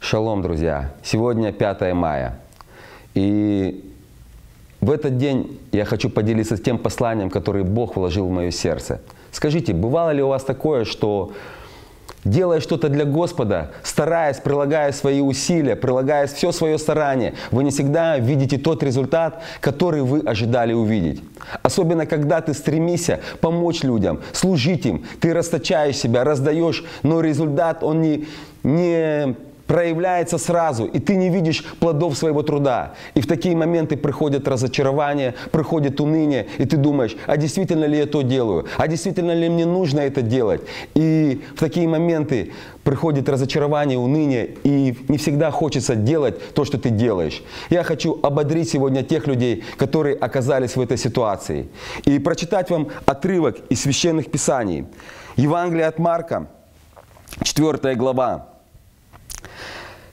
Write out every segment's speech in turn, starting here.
Шалом, друзья! Сегодня 5 мая. И в этот день я хочу поделиться тем посланием, которое Бог вложил в мое сердце. Скажите, бывало ли у вас такое, что делая что-то для Господа, стараясь, прилагая свои усилия, прилагая все свое старание, вы не всегда видите тот результат, который вы ожидали увидеть. Особенно, когда ты стремишься помочь людям, служить им, ты расточаешь себя, раздаешь, но результат, он не, не проявляется сразу, и ты не видишь плодов своего труда. И в такие моменты приходит разочарование, приходит уныние, и ты думаешь, а действительно ли я то делаю? А действительно ли мне нужно это делать? И в такие моменты приходит разочарование, уныние, и не всегда хочется делать то, что ты делаешь. Я хочу ободрить сегодня тех людей, которые оказались в этой ситуации, и прочитать вам отрывок из священных писаний. Евангелие от Марка, 4 глава,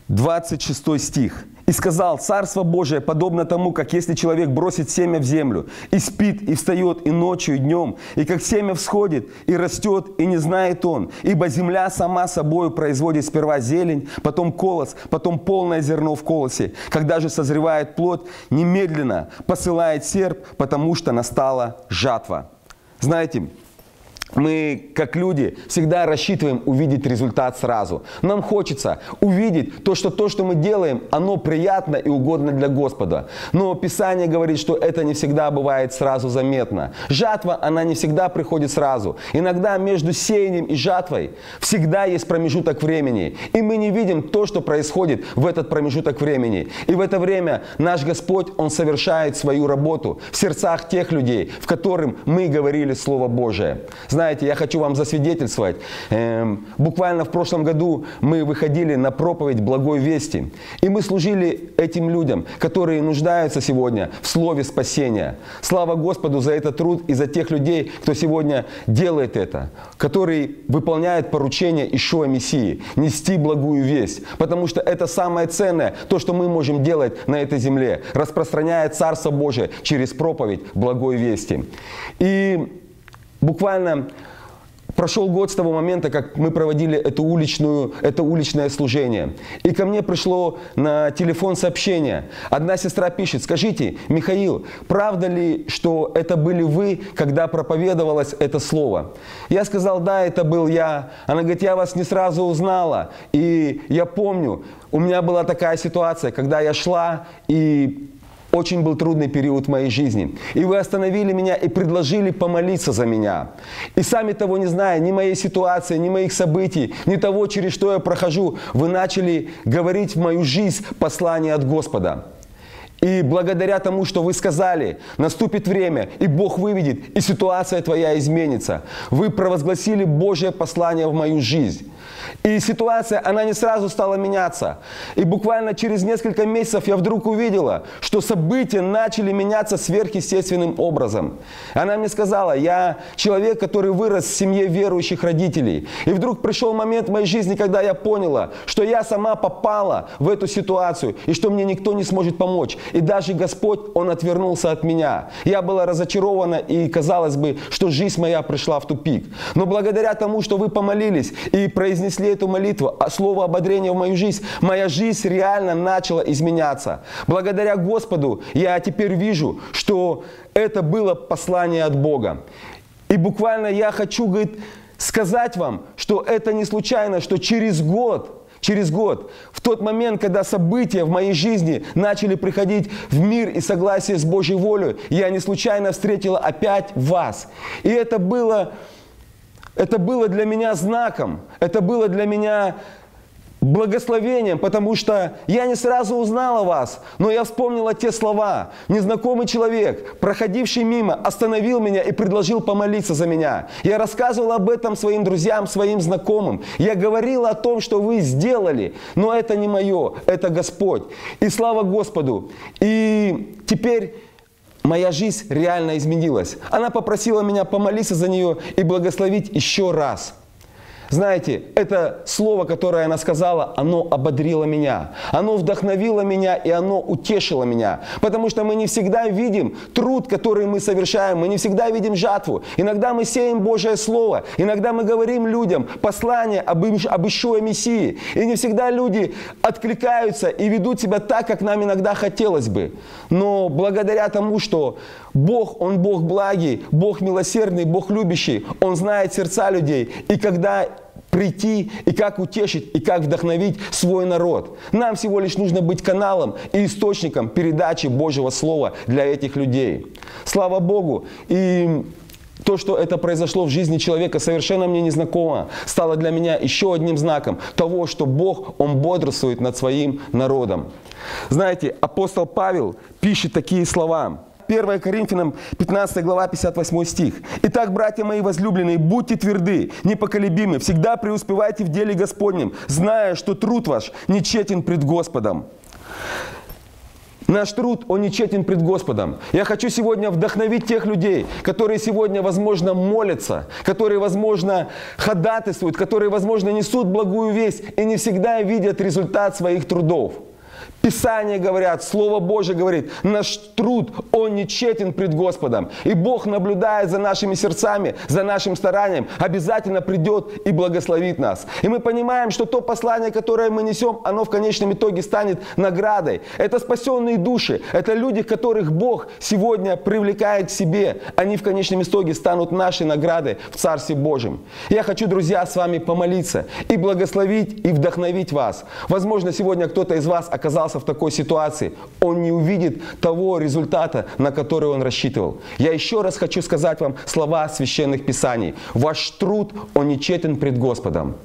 26 стих. «И сказал, Царство Божие подобно тому, как если человек бросит семя в землю, и спит, и встает и ночью, и днем, и как семя всходит, и растет, и не знает он. Ибо земля сама собою производит сперва зелень, потом колос, потом полное зерно в колосе. Когда же созревает плод, немедленно посылает серп, потому что настала жатва». Знаете, мы, как люди, всегда рассчитываем увидеть результат сразу. Нам хочется увидеть то, что то, что мы делаем, оно приятно и угодно для Господа. Но Писание говорит, что это не всегда бывает сразу заметно. Жатва, она не всегда приходит сразу. Иногда между сеянием и жатвой всегда есть промежуток времени. И мы не видим то, что происходит в этот промежуток времени. И в это время наш Господь, Он совершает свою работу в сердцах тех людей, в которым мы говорили Слово Божие знаете, я хочу вам засвидетельствовать. Эм, буквально в прошлом году мы выходили на проповедь благой вести. И мы служили этим людям, которые нуждаются сегодня в слове спасения. Слава Господу за этот труд и за тех людей, кто сегодня делает это, которые выполняют поручение Ишуа Мессии, нести благую весть. Потому что это самое ценное, то, что мы можем делать на этой земле, распространяя Царство Божие через проповедь благой вести. И Буквально Прошел год с того момента, как мы проводили эту уличную, это уличное служение. И ко мне пришло на телефон сообщение. Одна сестра пишет, скажите, Михаил, правда ли, что это были вы, когда проповедовалось это слово? Я сказал, да, это был я. Она говорит, я вас не сразу узнала. И я помню, у меня была такая ситуация, когда я шла и очень был трудный период в моей жизни. И вы остановили меня и предложили помолиться за меня. И сами того не зная, ни моей ситуации, ни моих событий, ни того, через что я прохожу, вы начали говорить в мою жизнь послание от Господа. И благодаря тому, что вы сказали, наступит время, и Бог выведет, и ситуация твоя изменится. Вы провозгласили Божье послание в мою жизнь. И ситуация, она не сразу стала меняться. И буквально через несколько месяцев я вдруг увидела, что события начали меняться сверхъестественным образом. Она мне сказала, я человек, который вырос в семье верующих родителей. И вдруг пришел момент в моей жизни, когда я поняла, что я сама попала в эту ситуацию, и что мне никто не сможет помочь. И даже Господь, Он отвернулся от меня. Я была разочарована, и казалось бы, что жизнь моя пришла в тупик. Но благодаря тому, что вы помолились и произнесли эту молитву, а слово ободрения в мою жизнь, моя жизнь реально начала изменяться. Благодаря Господу я теперь вижу, что это было послание от Бога. И буквально я хочу, говорит, сказать вам, что это не случайно, что через год Через год, в тот момент, когда события в моей жизни начали приходить в мир и согласие с Божьей волей, я не случайно встретила опять вас. И это было это было для меня знаком, это было для меня благословением, потому что я не сразу узнала вас, но я вспомнила те слова. Незнакомый человек, проходивший мимо, остановил меня и предложил помолиться за меня. Я рассказывала об этом своим друзьям, своим знакомым. Я говорила о том, что вы сделали, но это не мое, это Господь. И слава Господу. И теперь моя жизнь реально изменилась. Она попросила меня помолиться за нее и благословить еще раз – знаете, это слово, которое она сказала, оно ободрило меня, оно вдохновило меня и оно утешило меня. Потому что мы не всегда видим труд, который мы совершаем, мы не всегда видим жатву. Иногда мы сеем Божье Слово, иногда мы говорим людям послание об, об Ишуа Мессии. И не всегда люди откликаются и ведут себя так, как нам иногда хотелось бы. Но благодаря тому, что Бог, Он Бог благий, Бог милосердный, Бог любящий, Он знает сердца людей. И когда прийти и как утешить и как вдохновить свой народ. Нам всего лишь нужно быть каналом и источником передачи Божьего Слова для этих людей. Слава Богу! И то, что это произошло в жизни человека совершенно мне незнакомо, стало для меня еще одним знаком того, что Бог, Он бодрствует над своим народом. Знаете, апостол Павел пишет такие слова – 1 Коринфянам 15 глава 58 стих. Итак, братья мои возлюбленные, будьте тверды, непоколебимы, всегда преуспевайте в деле Господнем, зная, что труд ваш нечетен пред Господом. Наш труд, он нечетен пред Господом. Я хочу сегодня вдохновить тех людей, которые сегодня, возможно, молятся, которые, возможно, ходатайствуют, которые, возможно, несут благую весть и не всегда видят результат своих трудов. Писание говорят, Слово Божье говорит, наш труд, он нечетен пред Господом. И Бог наблюдает за нашими сердцами, за нашим старанием, обязательно придет и благословит нас. И мы понимаем, что то послание, которое мы несем, оно в конечном итоге станет наградой. Это спасенные души, это люди, которых Бог сегодня привлекает к себе. Они в конечном итоге станут нашей наградой в Царстве Божьем. Я хочу, друзья, с вами помолиться и благословить, и вдохновить вас. Возможно, сегодня кто-то из вас оказался оказался в такой ситуации, он не увидит того результата, на который он рассчитывал. Я еще раз хочу сказать вам слова священных писаний. Ваш труд, он нечетен пред Господом.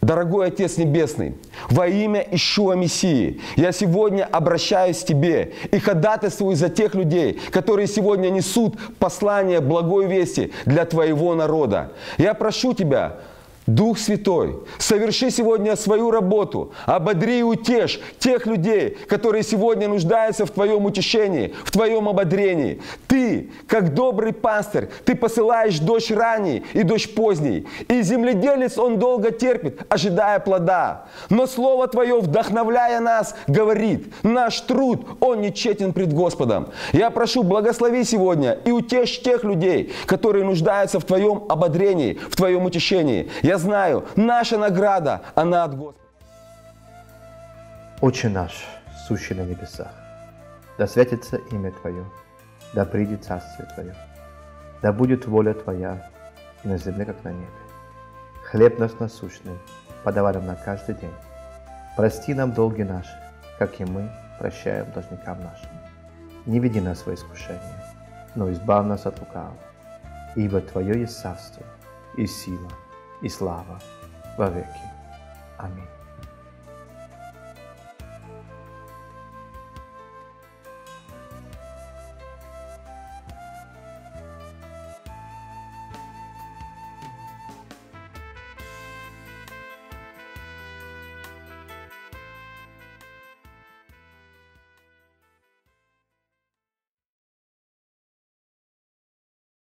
Дорогой Отец Небесный, во имя Ишуа Мессии, я сегодня обращаюсь к Тебе и ходатайствую за тех людей, которые сегодня несут послание благой вести для Твоего народа. Я прошу Тебя, Дух Святой, соверши сегодня свою работу, ободри и утешь тех людей, которые сегодня нуждаются в Твоем утешении, в Твоем ободрении. Ты, как добрый пастырь, ты посылаешь дождь ранний и дождь поздний. И земледелец, он долго терпит, ожидая плода. Но Слово Твое, вдохновляя нас, говорит, наш труд, он нечетен пред Господом. Я прошу, благослови сегодня и утешь тех людей, которые нуждаются в Твоем ободрении, в Твоем утешении. Я знаю, наша награда, она от Господа. Отче наш, сущий на небесах, да святится имя Твое, да придет Царствие Твое, да будет воля Твоя и на земле, как на небе. Хлеб наш насущный подавай нам на каждый день. Прости нам долги наши, как и мы прощаем должникам нашим. Не веди нас в свое искушение, но избавь нас от лукавого. Ибо Твое есть царство и сила – и слава во веки. Аминь.